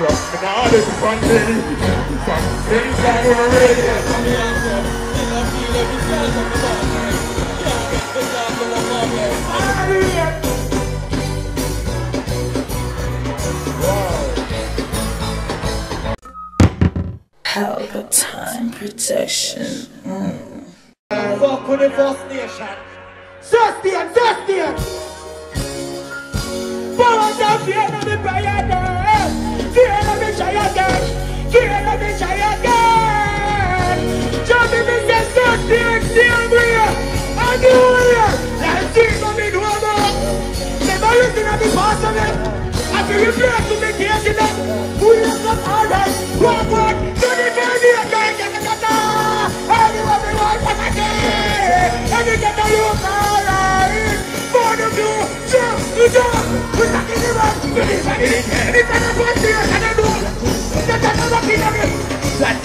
Hell And this of a protection. Mm. Fuck the First Nation. First Nation, First Nation. Down the enemy try again. Let me try again. Jump in the sun, dear dear fear. I do it. Let's see I'm in. Never listen to the past of it. I feel you to make the accident. Who is not all right? Walk, walk. Don't be very We're not in the It's not.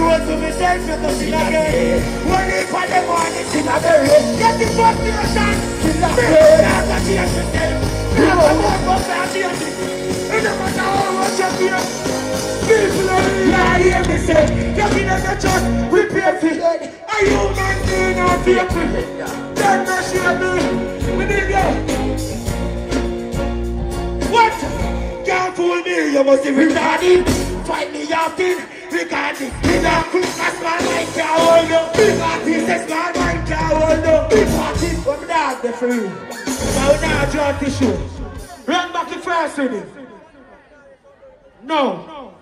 door to myself, you know, in a day. Worry for the morning, in a. Get the fuck to your son, in a day. Now what you should tell you. Now what you should tell you. It don't matter how much you feel. People are here, I hear me say. In the church, we pay for it. A human being, not people. Don't mess with me. We need you. What? Can't fool me, you must be retarded. Fight me, you're regardless. In a Christmas, my mind can't hold you. Oh, big artists, my mind can't hold you. Big artists, but not the free. We now draw tissue. Run back the first reading. No.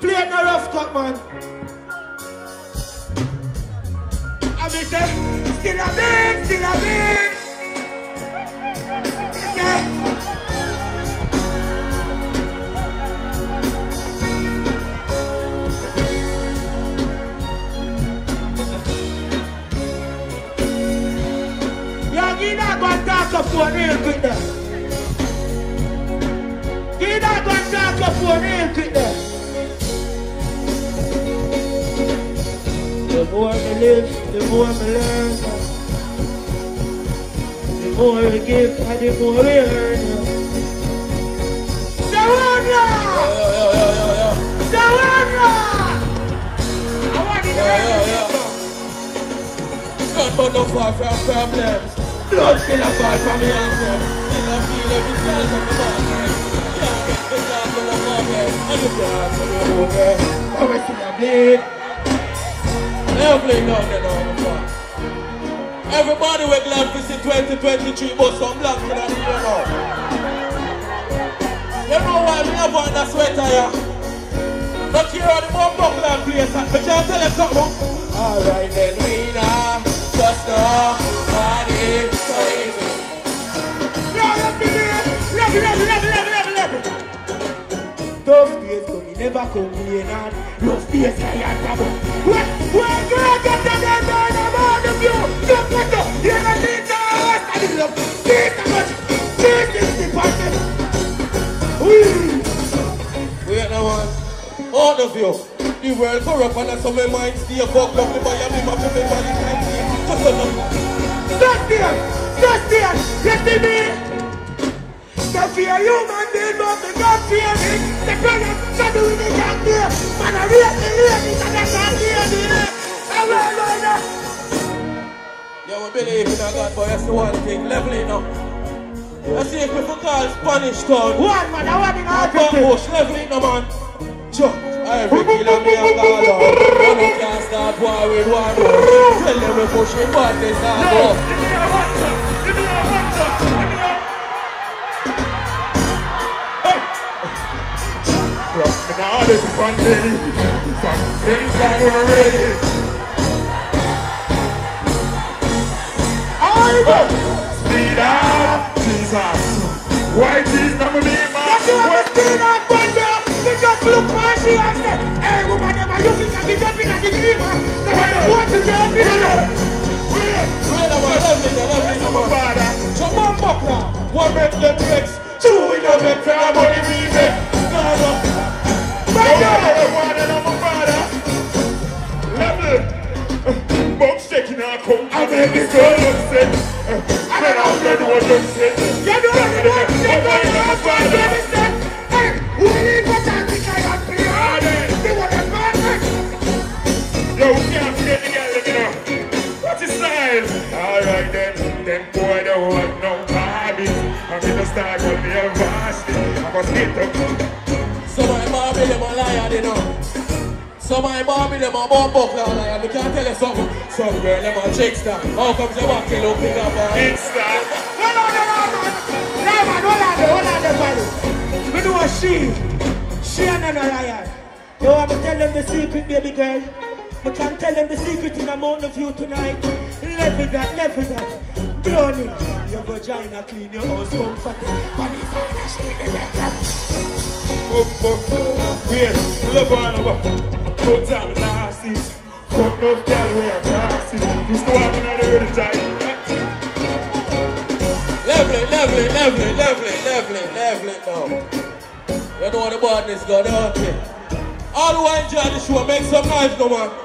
Play no rough cut, man. I mean, say, still a big, still a big. forníquida. Tira da casa forníquida. Levou a beleza, levou a beleza. Levou a riqueza de morena. Saúde! Saúde! I want to know if I have problems. Blood still a fall from me ankle Still a feel every cell from the morning Can't get the dark in the morning And the dark in the morning How we still a bleed Never bleed down the door before Everybody we're glad to see 2023 But some black in the year now You know why we have on a sweater yeah? Not here on the more buckler place And we can't tell you something. Alright then we know never complain and rough days I had trouble. When, got the on about the view, the, you know, did love, this the passion. All of you, the world corrupt and some of my mind, see fuck up, the Miami, my people, my Christian, you me? Human but the Man, Spanish town. One man, I want in all Bush, level it man. Sure. Every killer me a call out. One who can't start war with one. Tell them we push it, but they start up. Rock me now, this is one day. Some things that were ready. Speed up, Jesus. White is number me, But you fucking evil. a matter what the job is. So my now, one make them flex, Two we don't make crime on the remix. No. My God, I want to know my father. Level. Box taking our coat. I make this girl upset. I don't know what you're saying. You know what you're saying. Yo, we can't play together, you know. What's his style? Alright then, then boy don't want no parties. I'm gonna start with me a vast. I must get up. Some of my Barbie them a liar, you know. Some of my Barbie them a bomb buckler liar. Me can't tell you something. Some girl them a trickster. How come you walk in look big up on It's that. Hold on, hold on, man. Nah, man, hold on there, hold on there, buddy. Me know she, she and an liar. You want me tell them the secret, baby girl? We can tell them the secret in a mountain of you tonight. Level that, level that. Brownie, your vagina clean, your house comfortable. Body fine, she the better. Up, up, wait, love on over. Put down the nasties. Fuck up, girl, we are nasty. You still have another early time. Lovely, lovely, lovely, lovely, lovely, lovely now. You know what the badness got out here. All who enjoy the show, make some noise, no man.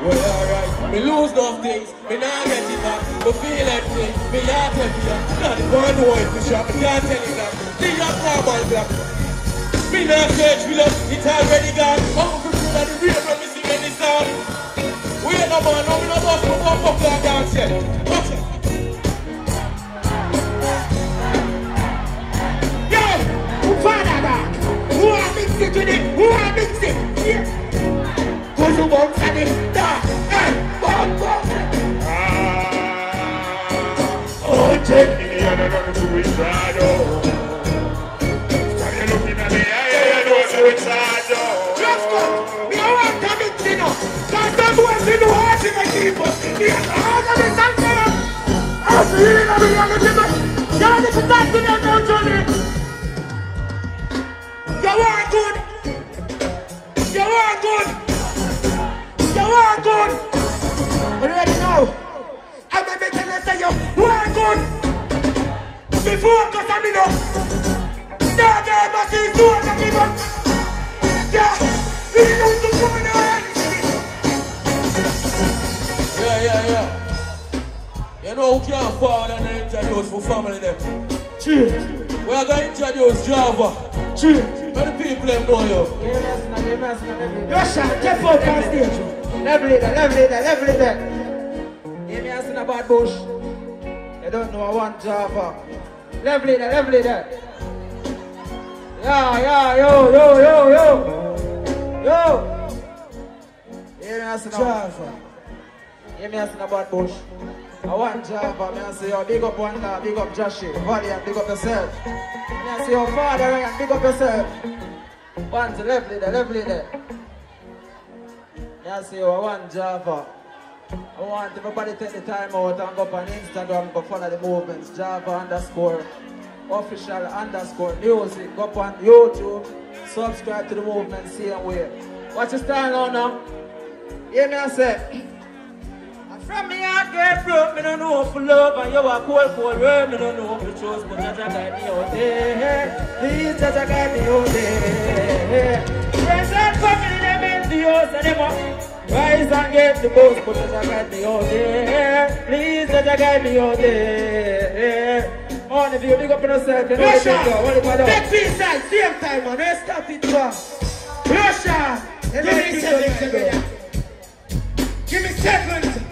Well, alright. Me lose those things, me not get it back. Me feel empty, me heart heavy. Not the one who is me shop, me can't tell you that. Leave that normal black. Me not search for love, it's already gone. I'm for sure that the real from me sing any song. We ain't no man, no, we no boss, we won't fuck that dance yet. Watch Need to talk to them now, Johnny. You are good. You are good. You are good. You ready now? I'm gonna tell you say you are good. Before cause I'm in up. Now get back in to the people. Yeah. You know the woman already. Yeah, yeah, yeah. You know who can't forward and introduce for family them. Cheers. We are going to introduce Java. Cheers. Many people them know you. Russia, step out on stage. Level leader, level leader, level leader. Hear me asking about Bush. You don't know I want Java. Level leader, level leader. Yeah, yeah, yo, yo, yo, yo. Yo. Hear me asking about Java. Hear me asking about Bush. I want Java. Me I say, yo, big up guy, big up Jahshii, Valiant, big up yourself. Me I say, yo, father, Ryan, big up yourself. One to left leader, left leader. Me I say, yo, I want Java. I want everybody take the time out and go on Instagram, go follow the movements. Java underscore official underscore music. Go on YouTube, subscribe to the movement, same way. Watch your style now now. Hear me I say. From me heart get broke, me no know for love And you a cold, cold world, me no know for But Jaja guide me out there Please Jaja guide me out there Friends and family, them in the house and them up Rise and get the but Jaja guide me out there Please Jaja guide me out there On if you big up on yourself, you know what you do What if I do? take peace same time, man. It from Russia. Give me seven. Give me seven.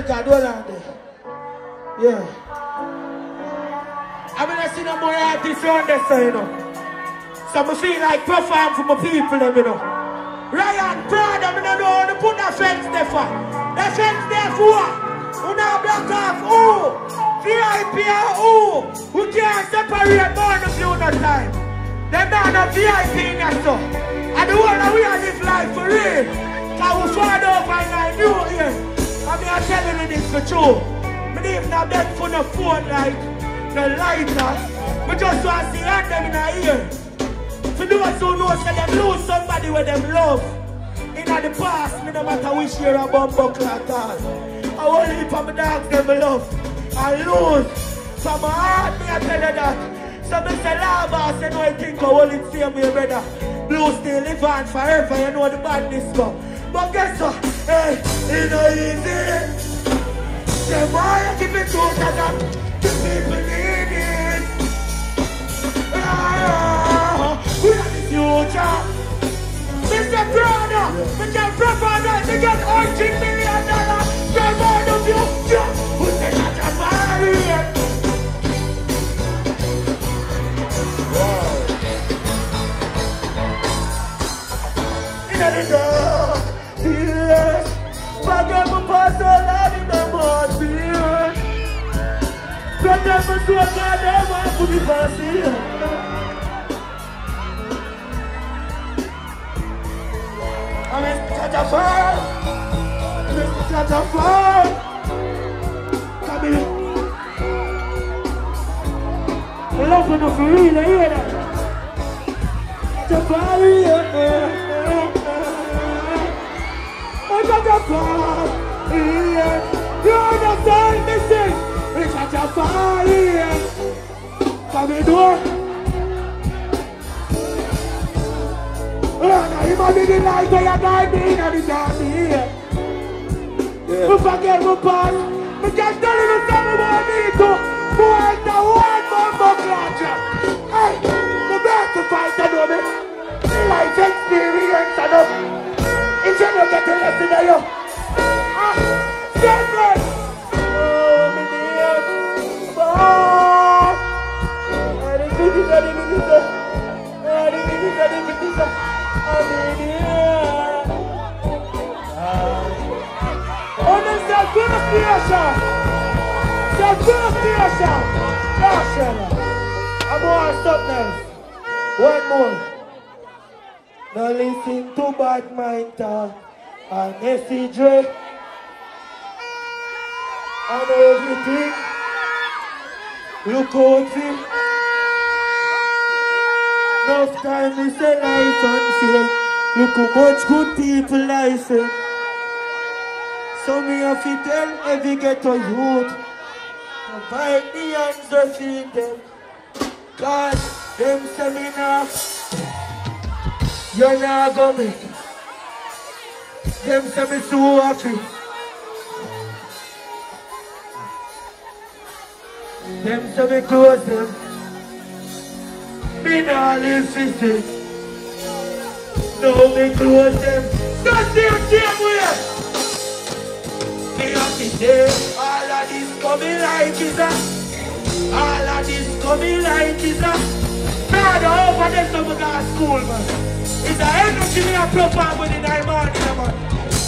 America, do that there. Yeah. I mean, I see no more artists around this, you know. So I feel like perform for my people, them, you know. Ryan, Prada, me no know how to put that fence there for. That fence there for? Who now block off who? VIP or who? Who can't separate born of you no time? Man no VIP in your so. And the one that we are live life for real. Cause we fall over in our new year. I I'm telling you this for true. Even have them for no phone like, no lighter. Me just want to see them in our ear. For those who know, say them lose somebody with them love. In the past, me no matter which year a bum buckle at all. I only of my dogs them love. I lose. From my heart, me I tell you that. So me say, boss, you know I think I hold it same way, brother. Blue still live on forever, you know the badness go. But guess what? Hey, it no easy. The you keep it Forget my soul, God, I want to be passing. I'm in such a fall. I'm in such a fall. Come here. I love enough for real, I hear that. Such a fall, yeah. I'm such a fall, yeah. You understand me, sing? It's such a fall, yeah. Come here, door. Oh, now you might the light where you guide me in the dark here. We forget we pass. We just tell you something about me to. Who ain't the one more buckler Hey, we back to fight, you know me. Life experience, you know. If you don't get a lesson, you. Ah, Look out for Enough time we say life feel. Look how much good people I say. So me have to tell every ghetto youth. Fight the hands to them. God, them say me now. You're not gonna make. Them say me so happy. Them say me close them. Me nah live for sick. No, me close them. Just the same way. Me have to say, all of this coming like is a, all of this coming like is a. Nah, over there some got school, man. It's a energy me a proper with in my morning, man.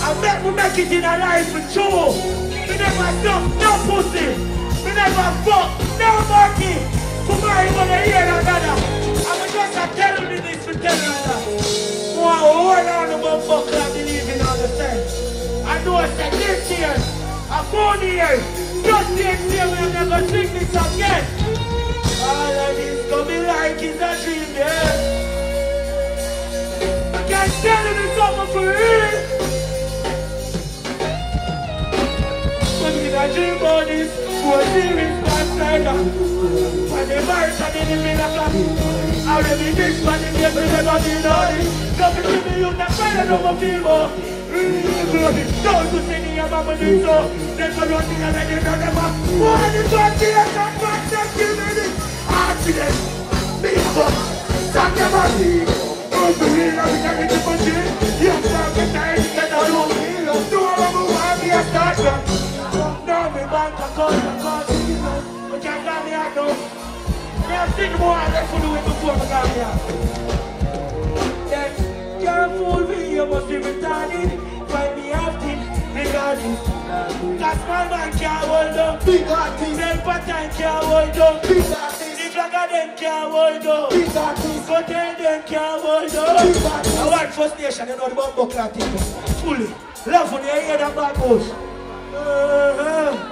I make me make it in a life with true. Me never stop, no pussy. Me never fuck, no monkey. Tomorrow you gonna hear another. I'm just a telling you this to tell you that. More hold on about fuck and believe in all the sense. I know I said this year, a phone year, just next year we'll never sing this again. All of this coming like it's a dream, yeah. I can't tell you this something for real. When we a dream about this, we're serious past like that. When the are in the middle of the I really this one in the middle of the night. Nothing to me, you can find another fever. Don't you see me, I'm a so. There's a run thing I Have more for the way before me got me out. Then, me, you must be retarded. Find me often, regardless. Cause my man can't hold up. Big artist. Paper time can't hold up. Big artist. The of them can't hold up. Big artist. Go tell them can't hold up. Big artist. I want First Nation, you know the bumbo clock thing. Fully. Love you hear that bad bush. Uh-huh.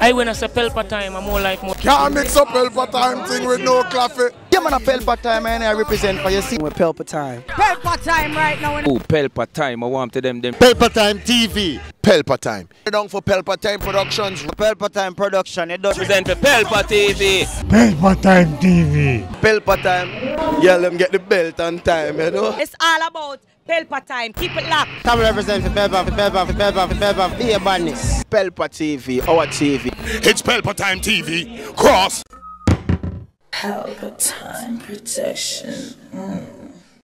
I when I say Pelpa time, I'm more like more. Can't mix up Pelpa Time thing with no coffee. Yeah, man, a Pelpa Time, and I represent for you. See, With Pelpa time. Pelpa Time right now. Oh, Pelpa Time. I want to them them. Pelpa Time TV. Pelpa Time. You're Down for Pelpa Time Productions. Pelpa Time Production. It does Represent for Pelpa TV. Pelpa Time TV. Pelpa Time. Yeah, let them get the belt on time, you know. It's all about Pelpa Time. Keep it locked. Come represent for Pelpa, for Pelpa, for Pelpa, for Pelpa, for the badness. Pelpa TV, our TV. It's Pelpa Time TV. Cross. Pelpa Time Protection. Mm.